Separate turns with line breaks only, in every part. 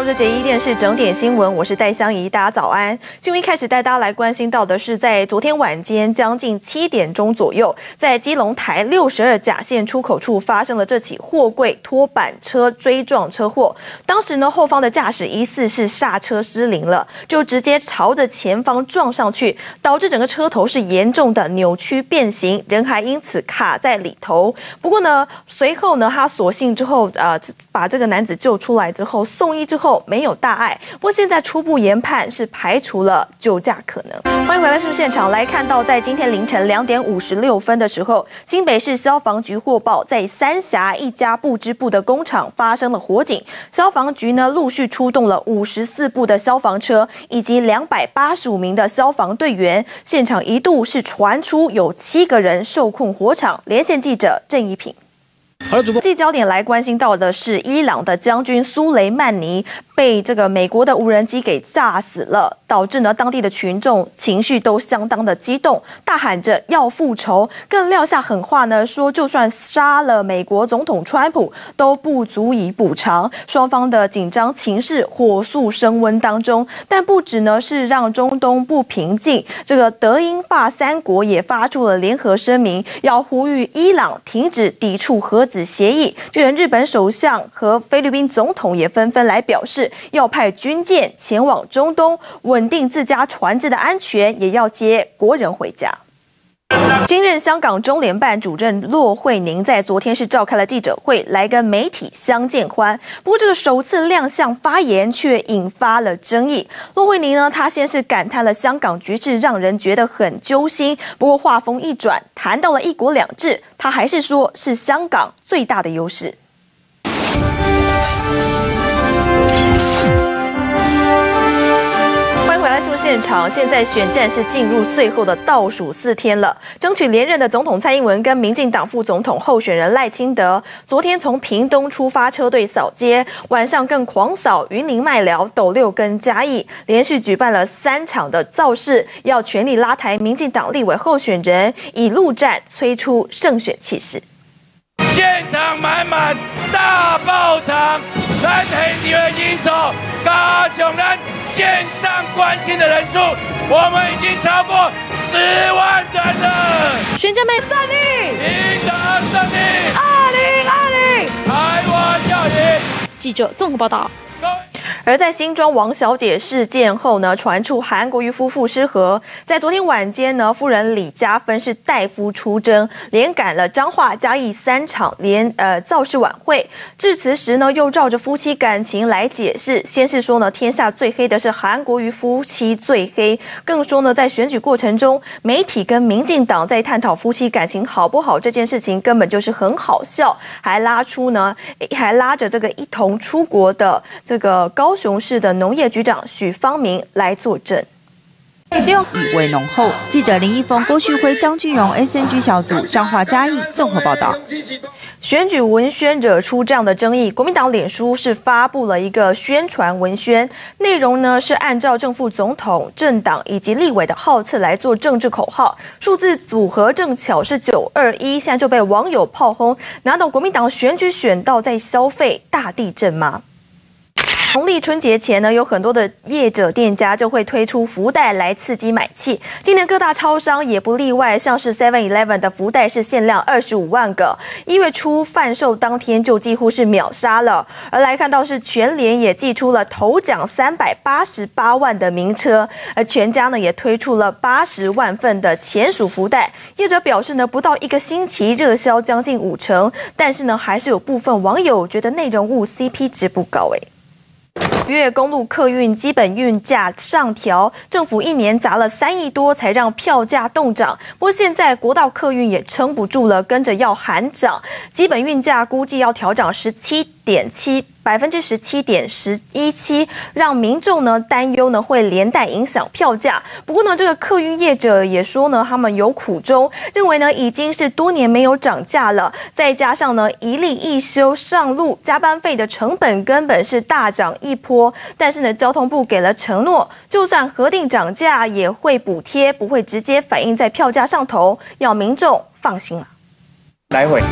入这节一电视整点新闻，我是戴香怡，大家早安。新闻开始带大家来关心到的是，在昨天晚间将近七点钟左右，在基隆台六十二甲线出口处发生了这起货柜拖板车追撞车祸。当时呢，后方的驾驶疑似是刹车失灵了，就直接朝着前方撞上去，导致整个车头是严重的扭曲变形，人还因此卡在里头。不过呢，随后呢，他索性之后呃把这个男子救出来之后送医之后。没有大碍，不过现在初步研判是排除了酒驾可能。欢迎回来，是现场来看到，在今天凌晨两点五十六分的时候，新北市消防局获报，在三峡一家布织布的工厂发生了火警，消防局呢陆续出动了五十四部的消防车以及两百八十五名的消防队员，现场一度是传出有七个人受困火场。连线记者郑一平。好了，主播。这焦点来关心到的是，伊朗的将军苏雷曼尼被这个美国的无人机给炸死了，导致呢当地的群众情绪都相当的激动，大喊着要复仇，更撂下狠话呢，说就算杀了美国总统川普都不足以补偿。双方的紧张情势火速升温当中，但不止呢是让中东不平静，这个德英法三国也发出了联合声明，要呼吁伊朗停止抵触核。子协议，就连日本首相和菲律宾总统也纷纷来表示，要派军舰前往中东，稳定自家船只的安全，也要接国人回家。新任香港中联办主任骆惠宁在昨天是召开了记者会，来跟媒体相见欢。不过这个首次亮相发言却引发了争议。骆惠宁呢，他先是感叹了香港局势让人觉得很揪心，不过话锋一转，谈到了一国两制，他还是说是香港最大的优势。现场，现在选战是进入最后的倒数四天了。争取连任的总统蔡英文跟民进党副总统候选人赖清德，昨天从屏东出发车队扫街，晚上更狂扫云林麦寮、斗六跟嘉义，连续举办了三场的造势，要全力拉抬民进党立委候选人，以陆战催出胜选气势。
现场满满大爆场，三黑女儿英手高雄人线上关心的人数，我们已经超过十万人了。
选战们胜利，
赢得胜利，
二零二零，
台湾要赢。
记者综合报道。
而在新庄王小姐事件后呢，传出韩国瑜夫妇失和。在昨天晚间呢，夫人李嘉芬是代夫出征，连赶了彰化、嘉义三场连呃造势晚会。致辞时呢，又照着夫妻感情来解释。先是说呢，天下最黑的是韩国瑜夫妻最黑，更说呢，在选举过程中，媒体跟民进党在探讨夫妻感情好不好这件事情，根本就是很好笑，还拉出呢，还拉着这个一同出国的这个高。雄市的农业局长许方明来作证。
六以为浓厚。记者林一峰、郭旭辉、张俊荣，SNG 小组上化嘉义综合报道。
选举文宣惹出这样的争议，国民党脸书是发布了一个宣传文宣，内容呢是按照正副总统、政党以及立委的号次来做政治口号，数字组合正巧是九二一，现在就被网友炮轰，难道国民党选举选到在消费大地震吗？农历春节前呢，有很多的业者店家就会推出福袋来刺激买气。今年各大超商也不例外，像是 Seven Eleven 的福袋是限量二十五万个，一月初贩售当天就几乎是秒杀了。而来看到是全联也寄出了头奖三百八十八万的名车，而全家呢也推出了八十万份的前属福袋。业者表示呢，不到一个星期热销将近五成，但是呢还是有部分网友觉得内容物 CP 值不高诶。月公路客运基本运价上调，政府一年砸了三亿多才让票价动涨。不过现在国道客运也撑不住了，跟着要喊涨，基本运价估计要调涨十七点七。百分之十七点十一七，让民众呢担忧呢会连带影响票价。不过呢，这个客运业者也说呢，他们有苦衷，认为呢已经是多年没有涨价了，再加上呢一例一休上路加班费的成本根本是大涨一波。但是呢，交通部给了承诺，就算核定涨价也会补贴，不会直接反映在票价上头，要民众放心了。
来回。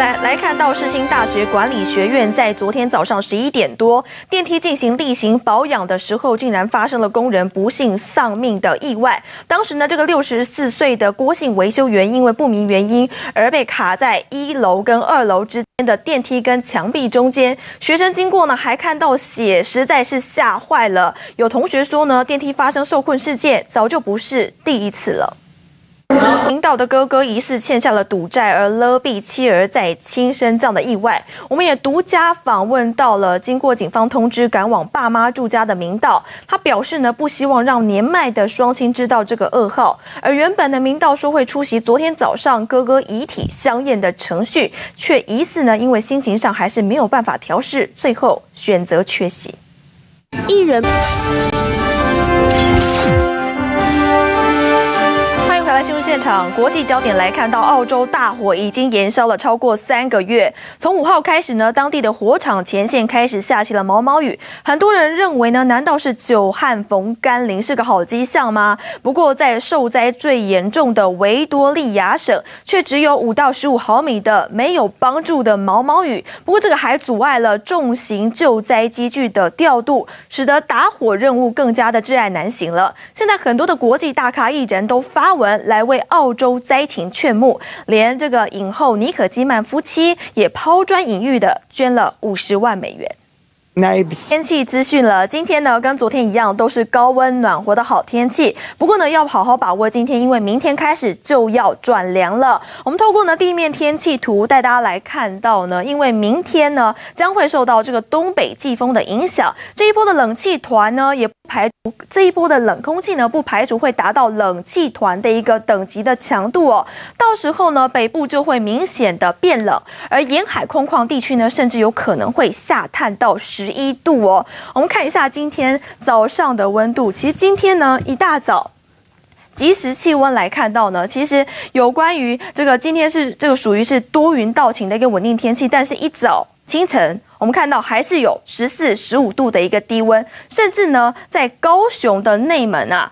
来来看到世新大学管理学院在昨天早上十一点多，电梯进行例行保养的时候，竟然发生了工人不幸丧命的意外。当时呢，这个六十四岁的郭姓维修员因为不明原因而被卡在一楼跟二楼之间的电梯跟墙壁中间。学生经过呢，还看到血，实在是吓坏了。有同学说呢，电梯发生受困事件早就不是第一次了。领导的哥哥疑似欠下了赌债而勒毙妻儿再轻生这样的意外，我们也独家访问到了经过警方通知赶往爸妈住家的明道，他表示呢不希望让年迈的双亲知道这个噩耗，而原本的明道说会出席昨天早上哥哥遗体相验的程序，却疑似呢因为心情上还是没有办法调试，最后选择缺席。一人。场，国际焦点来看到，澳洲大火已经延烧了超过三个月。从五号开始呢，当地的火场前线开始下起了毛毛雨。很多人认为呢，难道是久旱逢甘霖是个好迹象吗？不过，在受灾最严重的维多利亚省，却只有五到十五毫米的没有帮助的毛毛雨。不过，这个还阻碍了重型救灾机具的调度，使得打火任务更加的挚爱难行了。现在，很多的国际大咖艺人都发文。来为澳洲灾情劝募，连这个影后妮可基曼夫妻也抛砖引玉的捐了五十万美元。天气资讯了，今天呢跟昨天一样，都是高温暖和的好天气。不过呢，要好好把握今天，因为明天开始就要转凉了。我们透过呢地面天气图带大家来看到呢，因为明天呢将会受到这个东北季风的影响，这一波的冷气团呢也不排除这一波的冷空气呢不排除会达到冷气团的一个等级的强度哦。到时候呢北部就会明显的变冷，而沿海空旷地区呢甚至有可能会下探到十。一度哦，我们看一下今天早上的温度。其实今天呢，一大早即时气温来看到呢，其实有关于这个今天是这个属于是多云到晴的一个稳定天气，但是一早清晨我们看到还是有十四、十五度的一个低温，甚至呢在高雄的内门啊。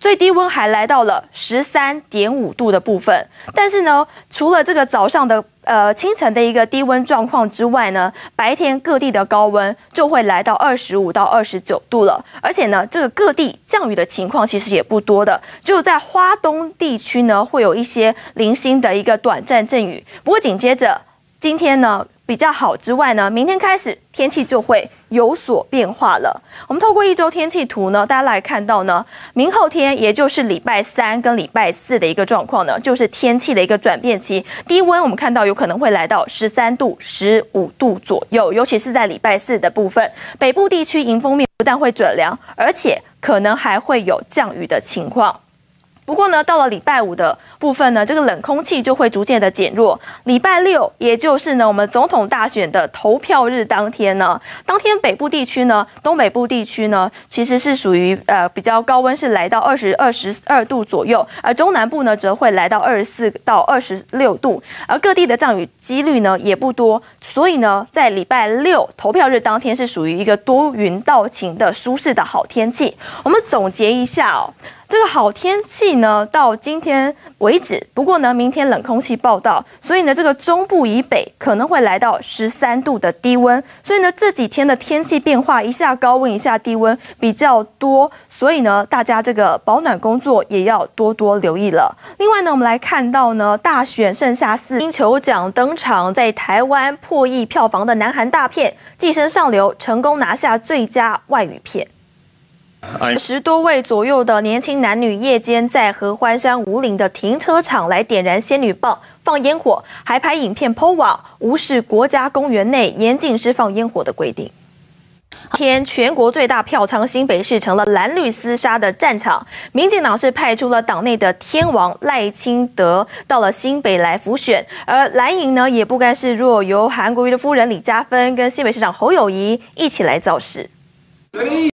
最低温还来到了十三点五度的部分，但是呢，除了这个早上的呃清晨的一个低温状况之外呢，白天各地的高温就会来到二十五到二十九度了，而且呢，这个各地降雨的情况其实也不多的，只有在花东地区呢会有一些零星的一个短暂阵雨。不过紧接着今天呢。比较好之外呢，明天开始天气就会有所变化了。我们透过一周天气图呢，大家来看到呢，明后天也就是礼拜三跟礼拜四的一个状况呢，就是天气的一个转变期。低温我们看到有可能会来到十三度、十五度左右，尤其是在礼拜四的部分，北部地区迎风面不但会转凉，而且可能还会有降雨的情况。不过呢，到了礼拜五的部分呢，这个冷空气就会逐渐的减弱。礼拜六，也就是呢我们总统大选的投票日当天呢，当天北部地区呢、东北部地区呢，其实是属于呃比较高温，是来到二十二十二度左右，而中南部呢则会来到二十四到二十六度，而各地的降雨几率呢也不多，所以呢，在礼拜六投票日当天是属于一个多云到晴的舒适的好天气。我们总结一下哦。这个好天气呢，到今天为止。不过呢，明天冷空气报道，所以呢，这个中部以北可能会来到十三度的低温。所以呢，这几天的天气变化，一下高温，一下低温比较多。所以呢，大家这个保暖工作也要多多留意了。另外呢，我们来看到呢，大选剩下四金球奖登场，在台湾破亿票房的南韩大片《寄生上流》成功拿下最佳外语片。十多位左右的年轻男女夜间在合欢山五岭的停车场来点燃仙女棒、放烟火，还拍影片 PO 网，无视国家公园内严禁释放烟火的规定。天，全国最大票仓新北市成了蓝绿厮杀的战场。民进党是派出了党内的天王赖清德到了新北来辅选，而蓝营呢也不甘示弱，由韩国瑜的夫人李嘉芬跟新北市长侯友谊一起来造势。